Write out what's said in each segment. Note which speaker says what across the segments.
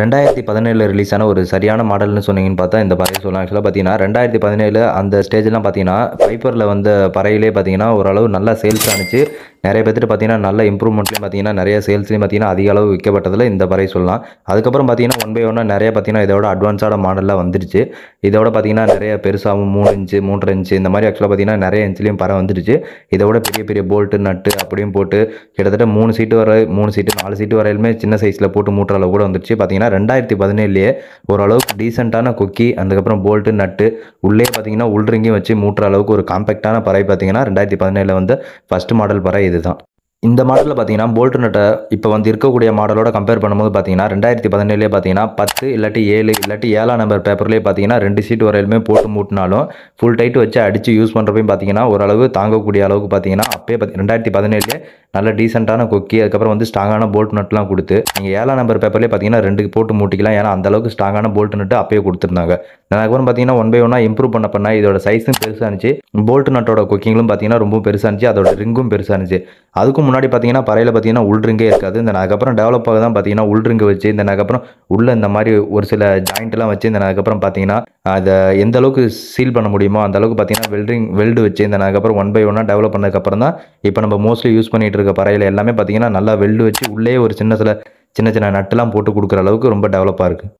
Speaker 1: ரெண்டாயிரத்தி பதினேழில் ரிலீஸான ஒரு சரியான மாடல்னு சொன்னீங்கன்னு பார்த்தா இந்த பறையை சொல்லலாம். ஆக்சுவலாக பார்த்தீங்கன்னா ரெண்டாயிரத்தி பதினேழு அந்த ஸ்டேஜ்லாம் பார்த்தீங்கன்னா பைப்பரில் வந்த பறையிலே பார்த்தீங்கன்னா ஓரளவு நல்லா சேல்ஸ் ஆனிச்சு நிறைய பேர்த்துட்டு பார்த்தீங்கன்னா நல்ல இம்ப்ரூவ்மெண்ட்லேயும் பார்த்தீங்கன்னா நிறைய சேல்ஸ்லையும் பார்த்தீங்கன்னா அதிக அளவு விற்கப்பட்டதில் இந்த பறை சொல்லலாம். அதுக்கப்புறம் பார்த்தீங்கன்னா ஒன் பை ஒன்னாக நிறைய பார்த்தீங்கன்னா இதோட அட்வான்ஸான மாடல்லாம் வந்துருச்சு. இதோட பார்த்தீங்கன்னா நிறைய பெருசாகவும் மூணு இன்ச்சு மூன்றரை இன்ச்சு இந்த மாதிரி ஆக்சுவலாக பார்த்தீங்கன்னா நிறைய இன்ச்லேயும் பறை வந்துருச்சு. இதோட பெரிய பெரிய போல்ட்டு நட்டு அப்படியும் போட்டு கிட்டத்தட்ட மூணு சீட்டு வர மூணு சீட்டு நாலு சீட்டு வரையிலுமே சின்ன சைஸில் போட்டு மூட்டுற அளவு கூட வந்துருச்சு. பார்த்தீங்கன்னா ரெண்டாயிரத்தி பதினேழுலேயே ஓரளவுக்கு டீசெண்டான கொக்கி அதுக்கப்புறம் போல்ட்டு நட்டு உள்ளே பார்த்தீங்கன்னா உள்ரிங்கையும் வச்சு மூட்டுற அளவுக்கு ஒரு காம்பேக்டான பறை பார்த்தீங்கன்னா ரெண்டாயிரத்தி பதினேழில் வந்து ஃபஸ்ட் மாடல் பறை இதுதான். இந்த மாடலில் பார்த்தீங்கன்னா போல்ட் நட்டை இப்போ வந்து இருக்கக்கூடிய மாடலோட கம்பேர் பண்ணும்போது பார்த்தீங்கன்னா ரெண்டாயிரத்தி பதினேழுலேயே பார்த்தீங்கன்னா பத்து இல்லாட்டி ஏழு இல்லாட்டி ஏழாம் நம்பர் பேப்பர்லேயே பார்த்தீங்கன்னா ரெண்டு சீட் வரையிலுமே போட்டு மூட்டினாலும் ஃபுல் டைட் வச்சு அடித்து யூஸ் பண்ணுறப்பையும் பார்த்தீங்கன்னா ஓரளவு தாங்கக்கூடிய அளவுக்கு பார்த்தீங்கன்னா அப்பயே பார்த்தி ரெண்டாயிரத்தி பதினேழுலேயே நல்ல டீசெண்டான கொக்கி அதுக்கப்புறம் வந்து ஸ்ட்ராங்கான போல்ட் நட்லாம் கொடுத்து நீங்கள் ஏழாம் நம்பர் பேப்பர்லேயே பார்த்தீங்கன்னா ரெண்டு போட்டு மூட்டிக்கலாம். ஏன்னா அந்த அளவுக்கு ஸ்ட்ராங்கான போல்ட் நட்டு அப்பயே கொடுத்துருந்தாங்க. அதுக்கப்புறம் பார்த்தீங்கன்னா ஒன் பை ஒன்னாக இம்ப்ரூவ் பண்ண பண்ண இதோட சைஸும் பெருசாக இருந்துச்சு. போல்ட் நட்டோட குக்கிங்லும் பார்த்தீங்கன்னா ரொம்ப பெருசாக இருந்துச்சு. அதோட ரிங்கும் பெருசாக இருந்துச்சு. அதுக்கும் முன்னாடி பார்த்தீங்கன்னா பறையில் பார்த்தீங்கன்னா உள்ரிங்கே இருக்காது. இந்த அதுக்கப்புறம் டெவலப் ஆக தான் பார்த்தீங்கன்னா உள்ரிங்கு வச்சு இந்த அதுக்கப்புறம் உள்ளே இந்த மாதிரி ஒரு சில ஜாயிண்ட்லாம் வச்சு இந்த அதுக்கப்புறம் பார்த்தீங்கன்னா அதை எந்த அளவுக்கு சீல் பண்ண முடியுமோ அந்த அளவுக்கு பார்த்தீங்கன்னா வெல்டிங் வெல்டு வச்சு இந்த அதுக்கப்புறம் ஒன் பை ஒன்னாக டெவலப் பண்ணதுக்கப்புறம் தான் இப்போ நம்ம மோஸ்ட்லி யூஸ் பண்ணிட்டு இருக்க பறையில் எல்லாமே பார்த்தீங்கன்னா நல்லா வெல்டு வச்சு உள்ளே ஒரு சின்ன சில சின்ன சின்ன நட்டுலாம் போட்டு கொடுக்குற அளவுக்கு ரொம்ப டெவலப்பாக இருக்குது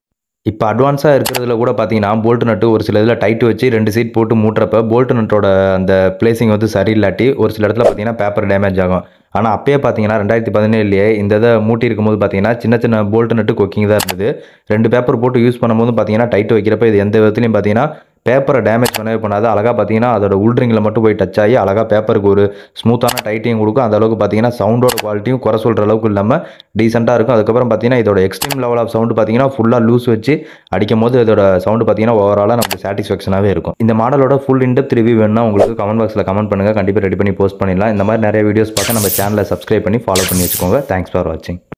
Speaker 1: இப்போ அட்வான்ஸாக இருக்கிறதுல கூட பார்த்தீங்கன்னா போல்ட் நட்டு ஒரு சில இதில் டைட்டு வச்சு ரெண்டு சீட் போட்டு மூட்டுறப்ப போல்ட் நட்டோட அந்த பிளேசிங் வந்து சரியில்லாட்டி ஒரு சில இடத்துல பார்த்தீங்கன்னா பேப்பர் டேமேஜ் ஆகும். ஆனால் அப்பயே பார்த்தீங்கன்னா ரெண்டாயிரத்தி பதினேழுலேயே இந்த இதை மூட்டி இருக்கும்போது பார்த்தீங்கன்னா சின்ன சின்ன போல்ட் நட்டு கொக்கிங் தான் இருந்தது. ரெண்டு பேப்பர் போட்டு யூஸ் பண்ணும்போது பார்த்தீங்கன்னா டைட் வைக்கிறப்ப இது எந்த விதத்துலையும் பார்த்தீங்கன்னா பேப்பரை டேமேஜ் பண்ணவே பண்ணாது. அழகாக பார்த்தீங்கன்னா அதோட உள்ட்ரிங்கில் மட்டும் போய் டச் ஆகி அழகாக பேப்பருக்கு ஒரு ஸ்மூத்தான டைட்டிங் கொடுக்கும். அந்த அளவுக்கு பார்த்தீங்கன்னா சவுண்டோட குவாலிட்டியும் குறை சொல்கிற அளவுக்கு இல்லாமல் டீசெண்டாக இருக்கும். அதுக்கப்புறம் பார்த்தீங்கன்னா இதோட எக்ஸ்ட்ரீம் லெவல் ஆஃப் சவுண்டு பார்த்தீங்கன்னா ஃபுல்லாக லூஸ் வச்சு அடிக்கும் போது இதோட சவுண்டு பார்த்தீங்கன்னா ஓவராலாக நமக்கு சாட்டிஸ்ஃபேக்ஷனாகவே இருக்கும். இந்த மாடலோட ஃபுல் இன்டெப்த் ரிவ்யூ வேணும்னா உங்களுக்கு கமெண்ட் பாக்ஸில் கமெண்ட் பண்ணுங்கள் கண்டிப்பாக ரெடி பண்ணி போஸ்ட் பண்ணிடலாம். இந்த மாதிரி நிறைய வீடியோஸ் பார்க்க நம்ம சேனலை சப்ஸ்கிரைப் பண்ணி ஃபாலோ பண்ணி வச்சுக்கோங்க. தேங்க்ஸ் ஃபார் வாட்சிங்